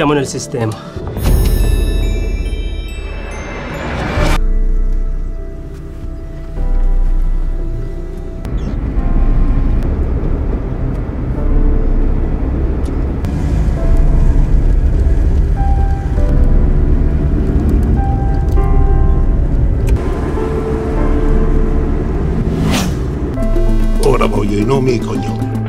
Siamo nel sistema. Ora voglio i nomi e i cognomi.